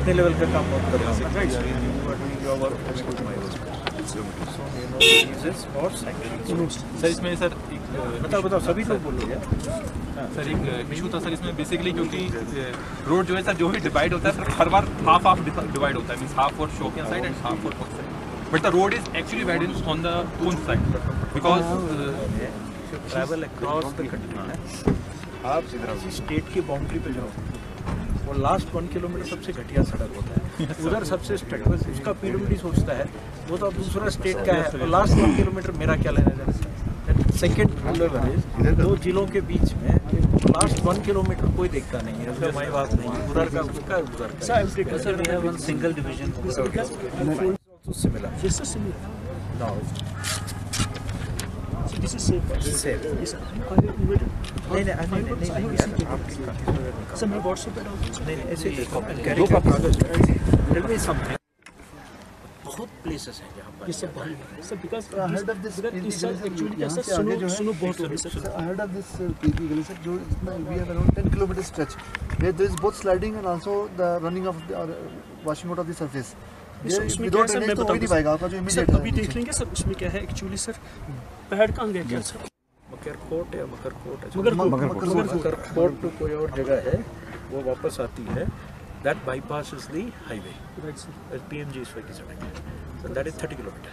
अपने लेवल का काम बहुत कर रहा हूँ। सर इसमें सर एक बताओ बताओ सभी लोग बोलो यार। सर एक इशू था सर इसमें बेसिकली क्योंकि रोड जो है सर जो भी डिवाइड होता है सर हर बार हाफ़ हाफ़ डिवाइड होता है means half for Shopian side and half for side but the road is actually divided on the Poonch side because travel across the country आप स्टेट की बाउंड्री पे जाओ। वो लास्ट वन किलोमीटर सबसे घटिया सड़क होता है। उधर सबसे स्ट्रगल उसका पीडब्ल्यूडी सोचता है। वो तो अब दूसरा स्टेट का है। और लास्ट वन किलोमीटर मेरा क्या लेना देना सेकेंड दो जिलों के बीच में लास्ट वन किलोमीटर कोई देखता नहीं है। उसका माई बाप नहीं उधर का उसका उधर का। One single division. also similar. Yes, sir, similar. So this is safe. Safe. Yes, sir. नहीं नहीं नहीं नहीं नहीं नहीं मैं पे डाल नहीं नहीं ऐसे ही टेल मी समथिंग बहुत प्लेसेस हैं जहाँ पर Yes, this because this sir actually यहाँ sir से आगे जो सुनो सुनो बहुत हो रही sir. ahead of this uh, PB गली सर जो इतना we have around 10 kilometer stretch where there is both sliding and also the running of the, or washing out of the surface. Yes, sir, There उसमें क्या है sir मैं drainage तो हो ही नहीं बताऊँ पाएगा आपका जो सर अभी देख लेंगे सर उसमें क्या है एक्चुअली सर पहाड़ कहाँ गया क्या सर? मकरकोट या मकरकोट मकरकोट। मकरकोट टू कोई और जगह है वो वापस आती है। That bypass is the highway P M G इस की सड़क है तो that is thirty kilometre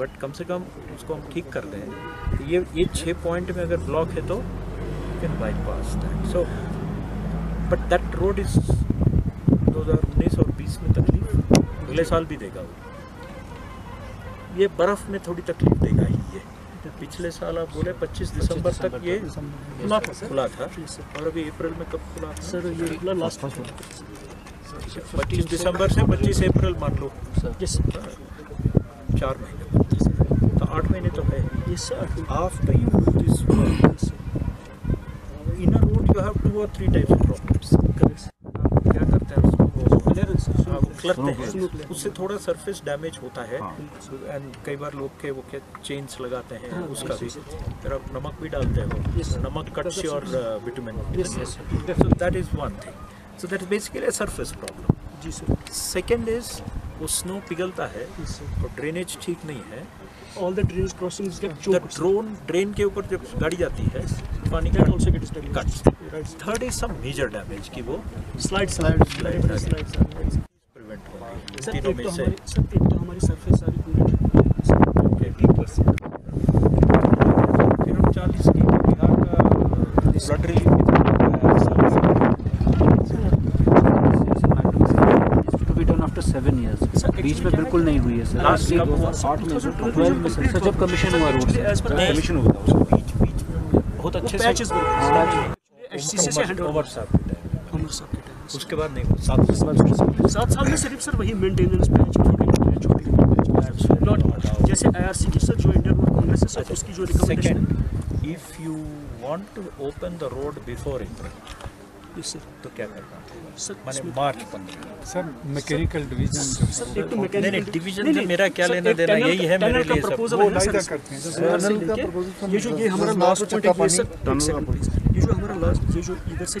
but कम से कम उसको हम ठीक कर दें। तो ये ये छः पॉइंट में अगर ब्लॉक है तो can bypass that so but that road is दो हज़ार उन्नीस और बीस में तकलीफ़। अगले साल भी देगा वो। ये बर्फ़ में थोड़ी तकलीफ़ देगा ही। पिछले साल आप बोले 25 दिसंबर तक ये खुला था खुला था। और अभी अप्रैल में कब खुला था? सर ये खुला लास्ट मंथ पच्चीस दिसंबर से पच्चीस अप्रैल मान लो। चार महीने। तो आठ महीने तो है। Yes sir you do this work, in a road you have two or three types of problems. क्या करते हैं उसको वो हाँ, वो क्लरते हैं उससे थोड़ा सरफेस डैमेज होता है। एंड कई बार लोग के वो क्या चेन्स लगाते हैं उसका भी। फिर आप नमक भी डालते हो। नमक कट्स और vitamin so that is one thing so that is basically surface problem ji sir second is वो स्नो पिघलता है और ड्रेनेज ठीक नहीं है। All the drainage crossings get the choked sir. Drone drain के ऊपर जब गाड़ी जाती है पानी का right sir. Third is some major damage की वो। Slide sir Slide, तीनों में से सर एक तो हमारी सरफेस सारी पूरी एटी परसेंट फिर हम चालीस की बिहार का flood relief To be done after seven years. Sir, बीच में बिल्कुल नहीं हुई है सर कब हुआ? आठ में ट्वेल्व में सर सर, जब कमीशन हुआ रोड कमीशन हुआ था उसके बीच बीच में बहुत अच्छे से से हैंड ओवर ओवर उसके बाद नहीं सात साल सात साल में सिर्फ़ सर वही मेंटेनेंस पैच छोटे छोटे छोटे नॉट जैसे आईआरसी की सर जो इंडियन रोड कांग्रेस है सर उसकी जो recommendation if you want to open the road before April sir तो क्या करना? सर माने मार्च पंद्रह। सर मैकेनिकल डिवीज़न सर एक तो नहीं मैकेनिकल नहीं डिवीज़न से मेरा क्या लेना देना यही है मेरे लिए प्रपोजल वो सर करते हैं। सर, सर टनल का लेके ये जो ये हमारा लास्ट पॉइंट है सर ये जो हमारा लास्ट ये जो इधर से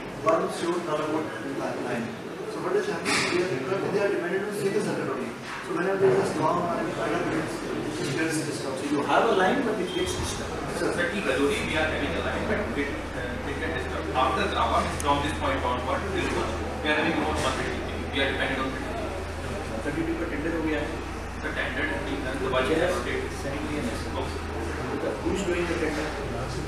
one short Nalagot line. So what is happening here, currently they are dependent on single circuit only. So whenever there is a storm or any kind of events, it gets disturbed. You have a line, but it gets disturbed. Certainly, Rajori, we are having a line, but it, uh, it get disturbed. After Drava, from this point onward, till much, we are having 150 kV. We are dependent on 50 kV. Thirty two का tender हो गया है The tender has been done, the budget has been Sending me a message. Okay. Who is doing the tender?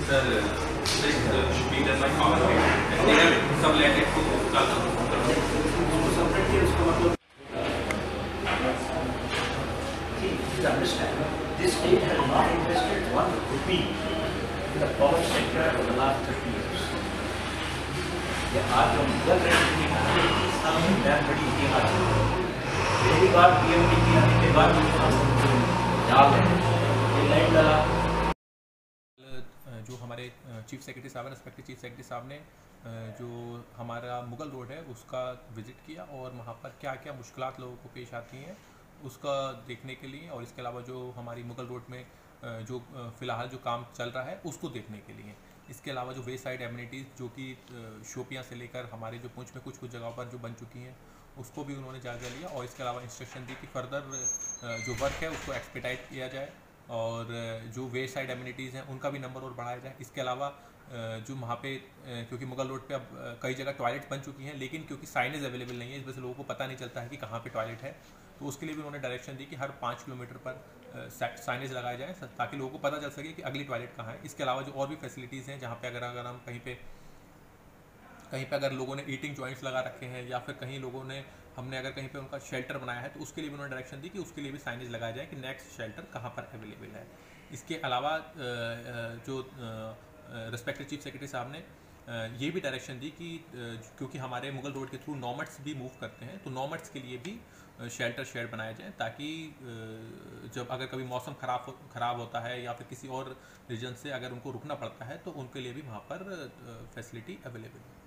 Sir, this uh, should be done by Power Grid. And they have subletted to Tata. उसको separate किया, उसका मतलब See, please understand, this state has not invested one rupee in the power sector for the last 30 years. ये आज जो Mughal residency है, इस साल में बैन बड़ी इतिहास है। पहली बार पीएम की थी, आने के बाद हम डाल रहे हैं। ये लाइन डाला अ, जो हमारे चीफ सेक्रेटरी साहब रेस्पेक्टिव चीफ सेक्रेटरी साहब ने जो हमारा मुगल रोड है, उसका विज़िट किया और वहाँ पर क्या क्या मुश्किल लोगों को पेश आती हैं, उसका देखने के लिए और इसके अलावा जो हमारी मुगल रोड में जो फ़िलहाल जो काम चल रहा है, उसको देखने के लिए। इसके अलावा जो वे साइड एम्यूनिटीज़ जो कि शोपियाँ से लेकर हमारे जो पुंछ में कुछ कुछ जगहों पर जो बन चुकी हैं, उसको भी उन्होंने जायज़ा लिया और इसके अलावा इंस्ट्रक्शन दी कि फर्दर जो वर्क है, उसको एक्सपेटाइट किया जाए। और जो वे साइड एमिनिटीज़ हैं, उनका भी नंबर और बढ़ाया जाए। इसके अलावा जो वहाँ पे क्योंकि मुगल रोड पे अब कई जगह टॉयलेट बन चुकी हैं, लेकिन क्योंकि साइनेज अवेलेबल नहीं है, इस वजह से लोगों को पता नहीं चलता है कि कहाँ पे टॉयलेट है। तो उसके लिए भी उन्होंने डायरेक्शन दी कि हर पाँच किलोमीटर पर साइनेज लगाए जाएँ ताकि लोगों को पता चल सके कि अगली टॉयलेट कहाँ है। इसके अलावा जो और भी फैसिलिटीज़ हैं, जहाँ पर अगर अगर हम कहीं पर कहीं पर अगर लोगों ने ईटिंग जॉइंट्स लगा रखे हैं, या फिर कहीं लोगों ने हमने अगर कहीं पे उनका शेल्टर बनाया है तो उसके लिए भी उन्होंने डायरेक्शन दी कि उसके लिए भी साइनेज लगाया जाए कि नेक्स्ट शेल्टर कहाँ पर अवेलेबल है। इसके अलावा जो रिस्पेक्टिव चीफ सेक्रेटरी साहब ने ये भी डायरेक्शन दी कि क्योंकि हमारे मुगल रोड के थ्रू नॉमट्स भी मूव करते हैं तो नॉमट्स के लिए भी शेल्टर शेड बनाए जाएँ ताकि जब अगर कभी मौसम खराब हो, ख़राब होता है या फिर किसी और रीजन से अगर उनको रुकना पड़ता है तो उनके लिए भी वहाँ पर फैसिलिटी अवेलेबल है।